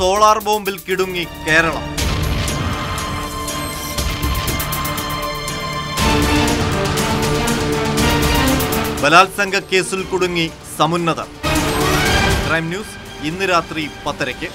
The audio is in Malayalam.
സോളാർ ബോംബിൽ കിടുങ്ങി കേരളം. ബലാത്സംഗ കേസിൽ കുടുങ്ങി സമുന്നതർ. ക്രൈം ന്യൂസ് ഇന്ന് രാത്രി പത്തരയ്ക്ക്.